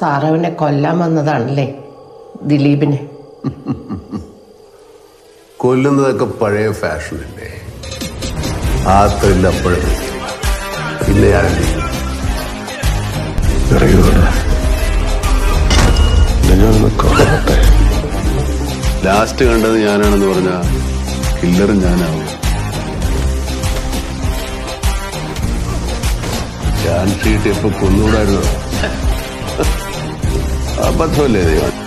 സാറവനെ കൊല്ലാൻ വന്നതാണല്ലേ? ദിലീപിനെ. കൊല്ലുന്നതൊക്കെ പഴയ ഫാഷനല്ലേ? ആ ത്രില്ല അപ്പോഴും ഞാൻ ലാസ്റ്റ് കണ്ടത് ഞാനാണെന്ന് പറഞ്ഞ കില്ലറും ഞാനാവും. ചാൻസ് ഷീറ്റ് എപ്പോ കൊന്നുകൂടായിരുന്നോ Ah, A Pato le dio.